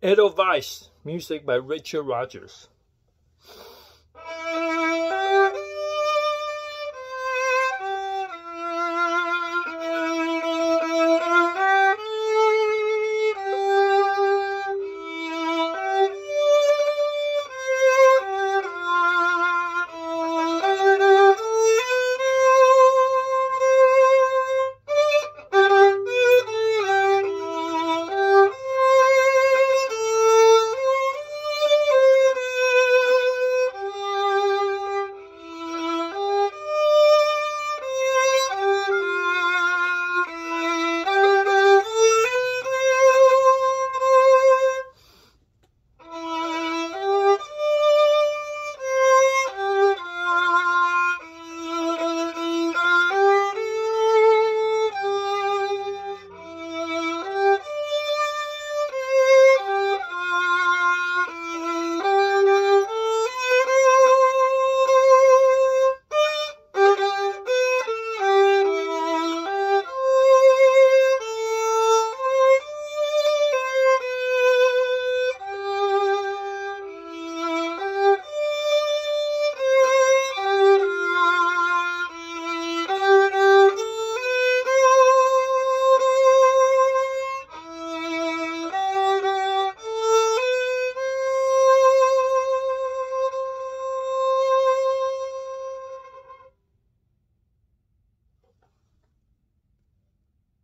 Edelweiss, music by Richard Rogers.